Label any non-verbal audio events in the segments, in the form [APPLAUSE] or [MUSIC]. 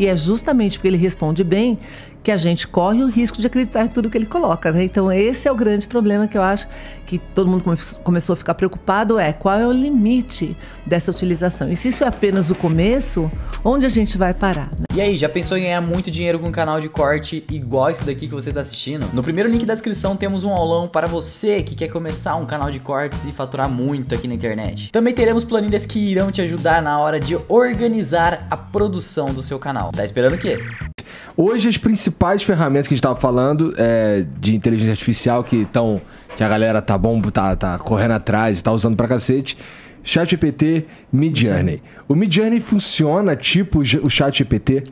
E é justamente porque ele responde bem que a gente corre o risco de acreditar em tudo que ele coloca, né? Então esse é o grande problema que eu acho que todo mundo come começou a ficar preocupado é qual é o limite dessa utilização. E se isso é apenas o começo, onde a gente vai parar? Né? E aí, já pensou em ganhar muito dinheiro com um canal de corte igual esse daqui que você está assistindo? No primeiro link da descrição temos um aulão para você que quer começar um canal de cortes e faturar muito aqui na internet. Também teremos planilhas que irão te ajudar na hora de organizar a produção do seu canal. Tá esperando o quê? Hoje as principais ferramentas que a gente estava falando é, de inteligência artificial que estão que a galera tá bom, tá, tá correndo atrás, tá usando pra cacete. ChatGPT, Midjourney. O Midjourney funciona tipo o ChatGPT?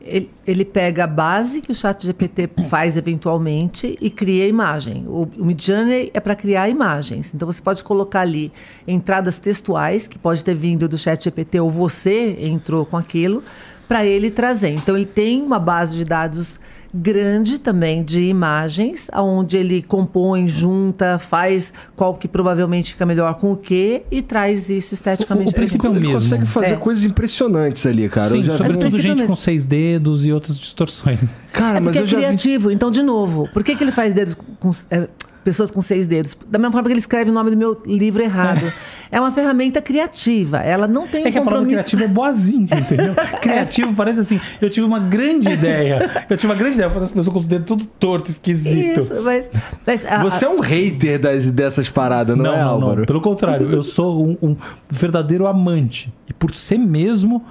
Ele, ele, pega a base que o ChatGPT faz eventualmente e cria a imagem. O, o Midjourney é para criar imagens. Então você pode colocar ali entradas textuais que pode ter vindo do ChatGPT ou você entrou com aquilo para ele trazer. Então ele tem uma base de dados grande também de imagens, onde ele compõe, junta, faz qual que provavelmente fica melhor com o que e traz isso esteticamente. O, o princípio é o mesmo. Ele consegue fazer é. coisas impressionantes ali, cara. Sim, eu já vi tudo gente com seis dedos e outras distorções. Cara, é mas eu é já criativo. Vi... Então, de novo, por que, que ele faz dedos com... É, pessoas com seis dedos. Da mesma forma que ele escreve o nome do meu livro errado. É, uma ferramenta criativa. Ela não tem é um que compromisso. a palavra criativo é boazinha, entendeu? [LAUGHS] Criativo parece assim, eu tive uma grande ideia. Eu tive uma grande ideia, fazer as pessoas com os dedos tudo torto, esquisito. Isso, mas... mas a, Você é um hater das, dessas paradas, não, não é, não, Álvaro? Não, pelo contrário, eu sou um, um verdadeiro amante. E por ser mesmo,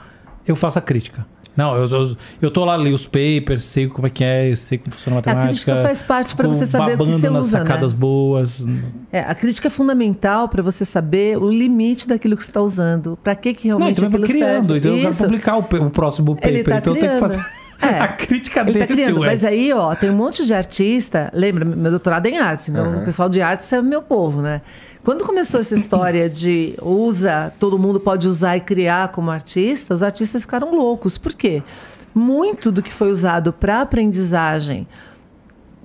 eu faço a crítica. Não, eu, eu, eu tô lá, li os papers, sei como é que é, sei como funciona a matemática. A crítica faz parte para você saber o que você nas usa, sacadas né? boas. É, a crítica é fundamental para você saber o limite daquilo que você está usando. Para que que realmente Não, aquilo criando, serve. Então eu quero publicar o, o próximo paper, tá então criando. eu tenho que fazer... [LAUGHS] É, a crítica ele tá criando, Mas aí, ó, tem um monte de artista. Lembra, meu doutorado é em artes, então uhum. o pessoal de artes é meu povo, né? Quando começou essa história de usa, todo mundo pode usar e criar como artista, os artistas ficaram loucos. Por quê? Muito do que foi usado para aprendizagem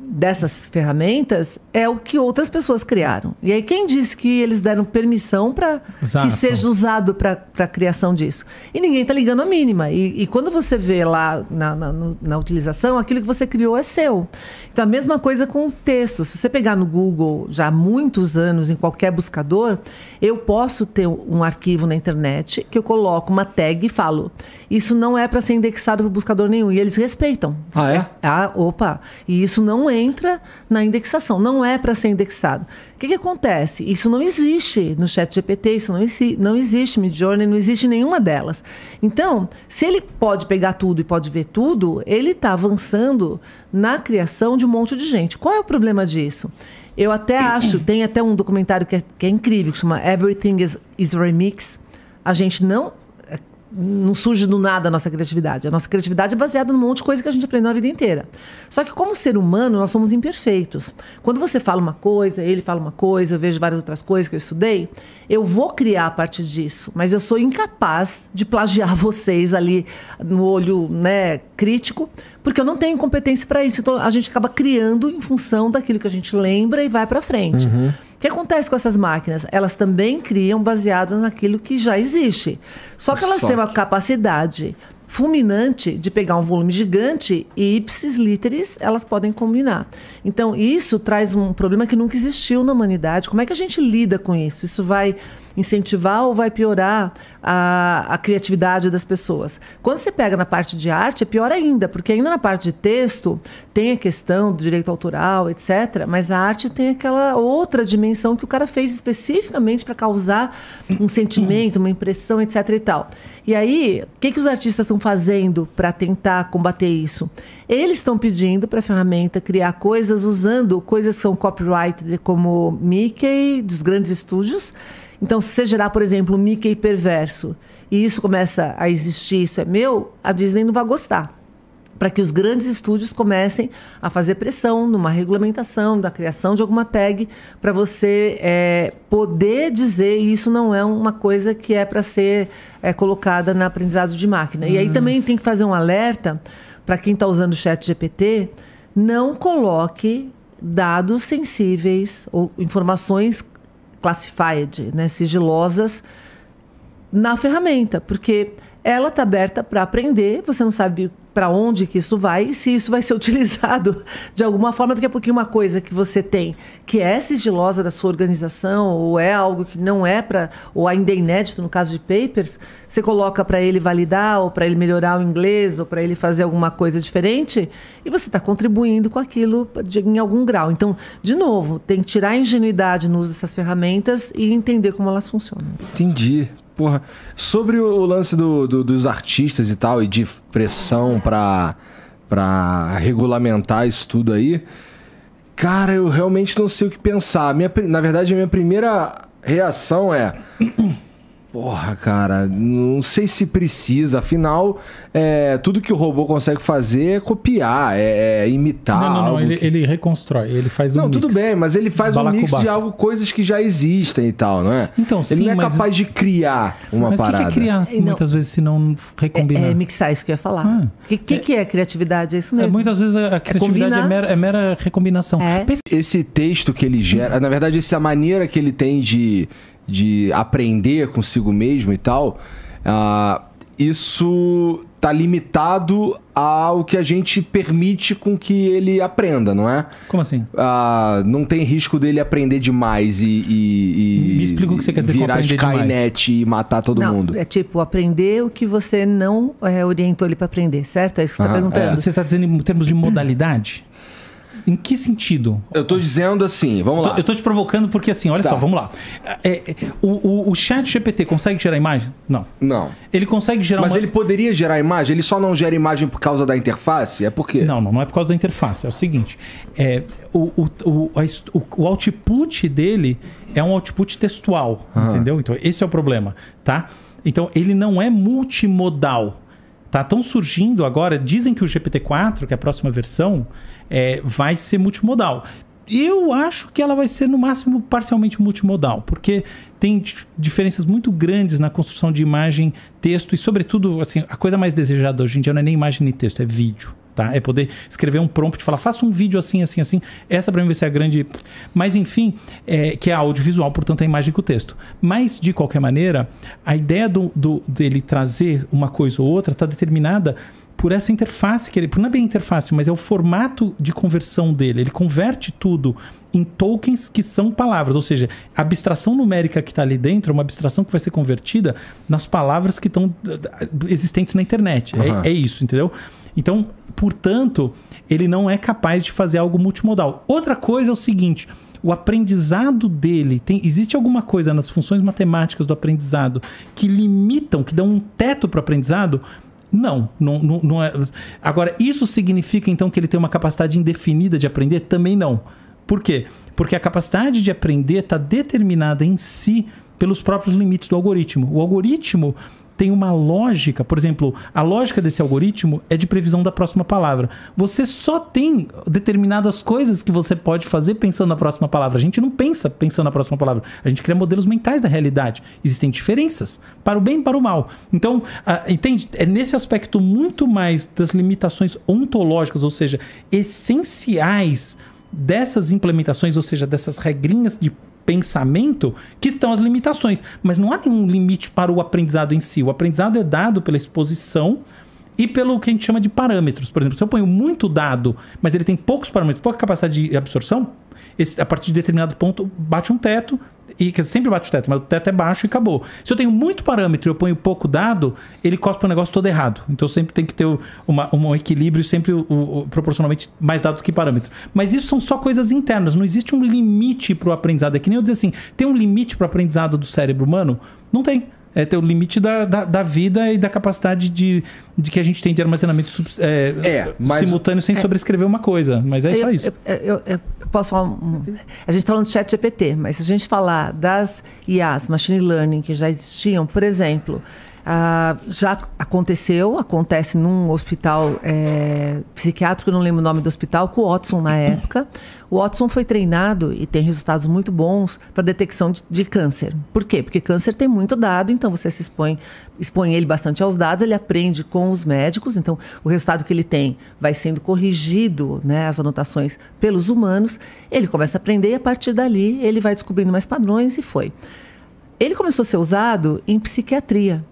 dessas ferramentas é o que outras pessoas criaram. E aí quem disse que eles deram permissão para que seja usado para a criação disso? E ninguém está ligando a mínima. E, e, quando você vê lá na, na, na, utilização, aquilo que você criou é seu. Então a mesma coisa com o texto. Se você pegar no Google já há muitos anos em qualquer buscador, eu posso ter um arquivo na internet que eu coloco uma tag e falo isso não é para ser indexado por buscador nenhum. E eles respeitam. Ah, é? Ah, opa. E isso não entra na indexação, não é para ser indexado. O que, que acontece? Isso não existe no chat GPT, isso não, não existe Midjourney, não existe nenhuma delas. Então, se ele pode pegar tudo e pode ver tudo, ele está avançando na criação de um monte de gente. Qual é o problema disso? Eu até [CLEARS THROAT] acho, tem até um documentário que é, que é incrível, que chama Everything is, is Remix. A gente não não surge do nada a nossa criatividade. A nossa criatividade é baseada num monte de coisa que a gente aprendeu a vida inteira. Só que como ser humano, nós somos imperfeitos. Quando você fala uma coisa, ele fala uma coisa, eu vejo várias outras coisas que eu estudei, eu vou criar a partir disso, mas eu sou incapaz de plagiar [LAUGHS] vocês ali no olho, né, crítico, porque eu não tenho competência para isso. Então a gente acaba criando em função daquilo que a gente lembra e vai para frente. Uhum. O que acontece com essas máquinas? Elas também criam baseadas naquilo que já existe. Só que elas Só têm uma capacidade fulminante de pegar um volume gigante e ipsis literis elas podem combinar. Então, isso traz um problema que nunca existiu na humanidade. Como é que a gente lida com isso? Isso vai incentivar ou vai piorar a, a criatividade das pessoas? Quando você pega na parte de arte, é pior ainda, porque ainda na parte de texto tem a questão do direito autoral, etc. Mas a arte tem aquela outra dimensão que o cara fez especificamente para causar um sentimento, uma impressão, etc. e tal. E aí, o que, que os artistas estão fazendo para tentar combater isso? Eles estão pedindo para a ferramenta criar coisas usando coisas que são copyright, como Mickey, dos grandes estúdios, então, se você gerar, por exemplo, um Mickey perverso e isso começa a existir, isso é meu, a Disney não vai gostar. Para que os grandes estúdios comecem a fazer pressão numa regulamentação da criação de alguma tag para você é, poder dizer isso não é uma coisa que é para ser é, colocada na aprendizado de máquina. Uhum. E aí uhum. também tem que fazer um alerta para quem está usando o chat GPT, não coloque dados sensíveis ou informações classified, né, sigilosas, na ferramenta, porque ela está aberta para aprender. Você não sabe para onde que isso vai e se isso vai ser [LAUGHS] utilizado de alguma forma. Daqui a pouquinho, uma coisa que você tem que é sigilosa da sua organização ou é algo que não é para, ou ainda é inédito no caso de papers, você coloca para ele validar ou para ele melhorar o inglês ou para ele fazer alguma coisa diferente e você está contribuindo com aquilo de, em algum grau. Então, de novo, tem que tirar a ingenuidade no uso dessas ferramentas e entender como elas funcionam. Entendi. Porra. Sobre o lance do, do, dos artistas e tal, e de pressão pra, pra regulamentar isso tudo aí, cara, eu realmente não sei o que pensar. Minha, na verdade, a minha primeira reação é. Porra, cara, não sei se precisa. Afinal, é, tudo que o robô consegue fazer é copiar, é, é imitar. Não, não, não. Ele, que... ele, reconstrói, ele faz um Não, mix. tudo bem, mas ele faz um mix de algo, coisas que já existem e tal, não é? Então, ele sim, não é mas... capaz de criar uma mas parada. Mas o que é criar, não. muitas vezes, se não recombinar? É, é mixar, isso que eu ia falar. O Ah. que, que, que é criatividade? É isso mesmo. muitas vezes a criatividade é, mera, é mera recombinação. É. Esse texto que ele gera, na verdade, essa maneira que ele tem de, de aprender consigo mesmo e tal, ah, isso tá limitado ao que a gente permite com que ele aprenda, não é? Como assim? Ah, não tem risco dele aprender demais e, e- e Me explica o que você quer dizer com virar Skynet e matar todo não, mundo. é tipo aprender o que você não é, orientou ele para aprender, certo? É isso que você está perguntando. Você está dizendo em termos de modalidade? Em que sentido? Eu tô dizendo assim, vamos lá. Eu tô te provocando porque assim, olha Tá. só, vamos lá. É, é, o, o, o chat GPT consegue gerar imagem? Não. Não. Ele consegue gerar Mas uma... ele poderia gerar imagem? Ele só não gera imagem por causa da interface? É por quê? Não, não, não é por causa da interface. É o seguinte: é, o, o, o, a o- o output dele é um output textual, entendeu? Então, esse é o problema, tá? Então, ele não é multimodal. Tá tão surgindo agora, dizem que o GPT-4, que é a próxima versão, é, vai ser multimodal. Eu acho que ela vai ser, no máximo, parcialmente multimodal, porque tem dif- diferenças muito grandes na construção de imagem, texto e, sobretudo, assim, a coisa mais desejada hoje em dia não é nem imagem nem texto, é vídeo. Tá? É poder escrever um prompt falar, faça um vídeo assim, assim, assim. Essa para mim vai ser a grande. Mas, enfim, é, que é audiovisual, portanto, é a imagem com o texto. Mas, de qualquer maneira, a ideia do, do- dele trazer uma coisa ou outra está determinada por essa interface que ele. Não é bem interface, mas é o formato de conversão dele. Ele converte tudo em tokens que são palavras. Ou seja, a abstração numérica que está ali dentro é uma abstração que vai ser convertida nas palavras que estão existentes na internet. É- Aham. é isso, entendeu? Então, portanto, ele não é capaz de fazer algo multimodal. Outra coisa é o seguinte: o aprendizado dele tem existe alguma coisa nas funções matemáticas do aprendizado que limitam, que dão um teto para o aprendizado? Não, não, não, não é. Agora, isso significa então que ele tem uma capacidade indefinida de aprender? Também não. Por quê? Porque a capacidade de aprender está determinada em si pelos próprios limites do algoritmo. O algoritmo tem uma lógica, por exemplo, a lógica desse algoritmo é de previsão da próxima palavra. Você só tem determinadas coisas que você pode fazer pensando na próxima palavra. A gente não pensa pensando na próxima palavra. A gente cria modelos mentais da realidade. Existem diferenças para o bem e para o mal. Então, ah, entende? É nesse aspecto muito mais das limitações ontológicas, ou seja, essenciais dessas implementações, ou seja, dessas regrinhas de pensamento, que estão as limitações. Mas não há nenhum limite para o aprendizado em si. O aprendizado é dado pela exposição e pelo que a gente chama de parâmetros. Por exemplo, se eu ponho muito dado, mas ele tem poucos parâmetros, pouca capacidade de absorção, a partir de determinado ponto bate um teto, e que sempre bate o teto, mas o teto é baixo e acabou. Se eu tenho muito parâmetro e eu ponho pouco dado, ele cospe o negócio todo errado. Então sempre tem que ter uma- um equilíbrio, sempre o- o- proporcionalmente mais dado que parâmetro. Mas isso são só coisas internas, não existe um limite para o aprendizado. É que nem eu dizer assim, tem um limite para o aprendizado do cérebro humano? Não tem. É ter o limite da, da, da vida e da capacidade de, de que a gente tem de armazenamento subs- é, É, mas- simultâneo sem sobrescrever uma coisa. Mas é só eu, isso. Eu, eu- eu posso falar. um- a gente está falando de chat GPT, mas se a gente falar das IAs, machine learning, que já existiam, por exemplo, ah, já aconteceu, acontece num hospital é, psiquiátrico, não lembro o nome do hospital, com o Watson na época. O Watson foi treinado e tem resultados muito bons para detecção de, de câncer. Por quê? Porque câncer tem muito dado, então você se expõe, expõe ele bastante aos dados, ele aprende com os médicos, então o resultado que ele tem vai sendo corrigido, né, as anotações pelos humanos, ele começa a aprender e a partir dali ele vai descobrindo mais padrões e foi. Ele começou a ser usado em psiquiatria.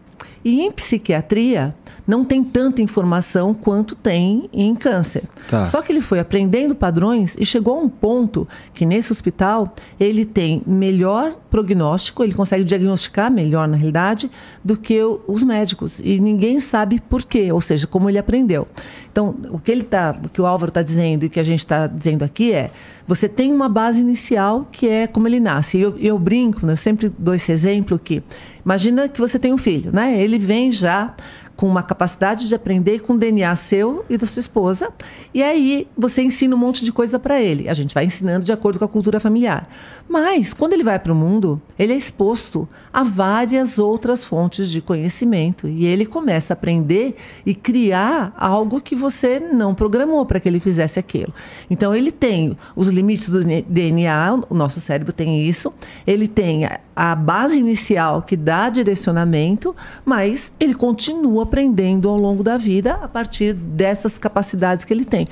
E em psiquiatria, não tem tanta informação quanto tem em câncer. Tá. Só que ele foi aprendendo padrões e chegou a um ponto que nesse hospital ele tem melhor prognóstico, ele consegue diagnosticar melhor na realidade do que os médicos e ninguém sabe por quê, ou seja, como ele aprendeu. Então, o que ele tá, o que o Álvaro está dizendo e que a gente está dizendo aqui é, você tem uma base inicial que é como ele nasce. E eu, eu brinco, né, eu sempre dou esse exemplo que imagina que você tem um filho, né? Ele vem já com uma capacidade de aprender com o DNA seu e da sua esposa. E aí você ensina um monte de coisa para ele. A gente vai ensinando de acordo com a cultura familiar. Mas quando ele vai para o mundo, ele é exposto a várias outras fontes de conhecimento e ele começa a aprender e criar algo que você não programou para que ele fizesse aquilo. Então ele tem os limites do DNA, o nosso cérebro tem isso. Ele tem a- base inicial que dá direcionamento, mas ele continua aprendendo ao longo da vida a partir dessas capacidades que ele tem.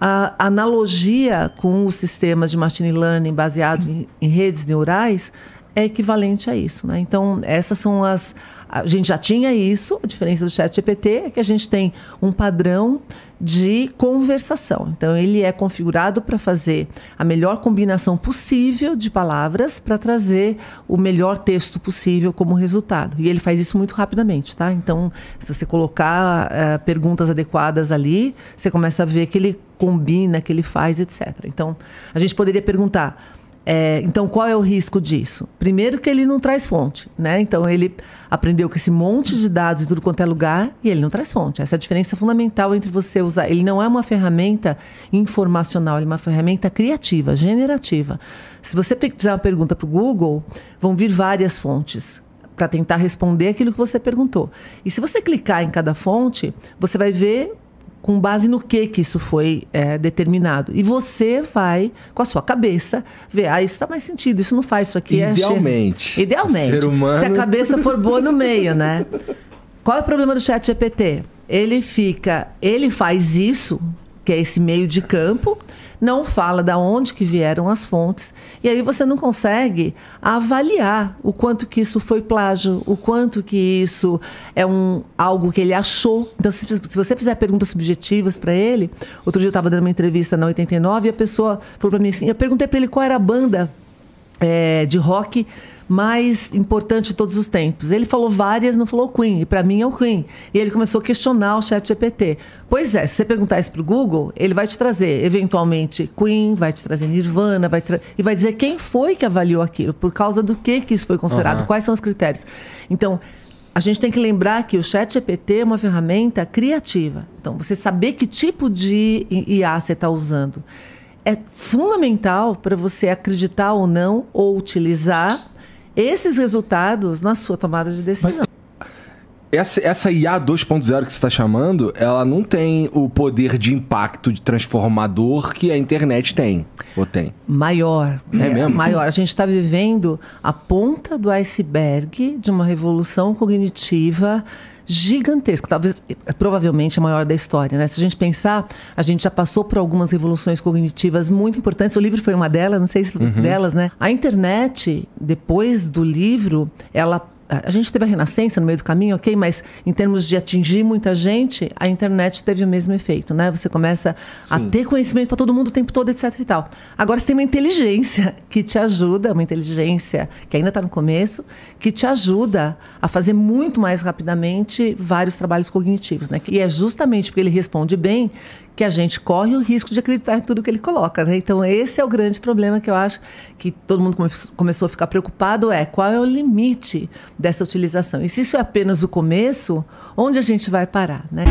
A analogia com os sistemas de machine learning baseado em, em redes neurais é equivalente a isso. Né? Então, essas são as. A gente já tinha isso, a diferença do chat GPT é que a gente tem um padrão de conversação. Então, ele é configurado para fazer a melhor combinação possível de palavras para trazer o melhor texto possível como resultado. E ele faz isso muito rapidamente, tá? Então, se você colocar eh, perguntas adequadas ali, você começa a ver que ele combina, que ele faz, etc. Então, a gente poderia perguntar. É, então, qual é o risco disso? Primeiro que ele não traz fonte, né? Então, ele aprendeu com esse monte de dados em tudo quanto é lugar e ele não traz fonte. Essa é a diferença fundamental entre você usar. Ele não é uma ferramenta informacional, ele é uma ferramenta criativa, generativa. Se você fizer uma pergunta para o Google, vão vir várias fontes para tentar responder aquilo que você perguntou. E se você clicar em cada fonte, você vai ver com base no que que isso foi é, determinado. E você vai, com a sua cabeça, ver, ah, isso dá mais sentido, isso não faz, isso aqui é... Idealmente. Idealmente. O ser humano- Se a cabeça for boa no meio, né? Qual é o problema do chat GPT? Ele fica, ele faz isso, que é esse meio de campo, não fala da onde que vieram as fontes, e aí você não consegue avaliar o quanto que isso foi plágio, o quanto que isso é um algo que ele achou. Então, se, se você fizer perguntas subjetivas para ele, outro dia eu estava dando uma entrevista na 89 e a pessoa falou para mim assim, eu perguntei para ele qual era a banda é, de rock mais importante de todos os tempos. Ele falou várias, não falou Queen. E para mim é o Queen. E ele começou a questionar o chat GPT. Pois é, se você perguntar isso pro Google, ele vai te trazer, eventualmente, Queen, vai te trazer Nirvana, vai tra- e vai dizer quem foi que avaliou aquilo, por causa do que, que isso foi considerado, quais são os critérios. Então, a gente tem que lembrar que o chat GPT é uma ferramenta criativa. Então, você saber que tipo de IA você está usando é fundamental para você acreditar ou não ou utilizar esses resultados na sua tomada de decisão. Essa, essa IA 2.0 que você está chamando, ela não tem o poder de impacto de transformador que a internet tem. Ou tem? Maior. É mesmo? Maior. A gente está vivendo a ponta do iceberg de uma revolução cognitiva gigantesca, talvez provavelmente a maior da história, né? Se a gente pensar, a gente já passou por algumas revoluções cognitivas muito importantes. O livro foi uma delas, não sei se Uhum. delas, né? A internet, depois do livro, ela a gente teve a renascença no meio do caminho, ok, mas em termos de atingir muita gente, a internet teve o mesmo efeito, né? Você começa a ter conhecimento para todo mundo o tempo todo, etc e tal. Agora você tem uma inteligência [LAUGHS] que te ajuda, uma inteligência que ainda está no começo, que te ajuda a fazer muito mais rapidamente vários trabalhos cognitivos, né? E é justamente porque ele responde bem que a gente corre o risco de acreditar em tudo que ele coloca, né? Então esse é o grande problema que eu acho que todo mundo come- começou a ficar preocupado é qual é o limite dessa utilização. E se isso é apenas o começo, onde a gente vai parar, né?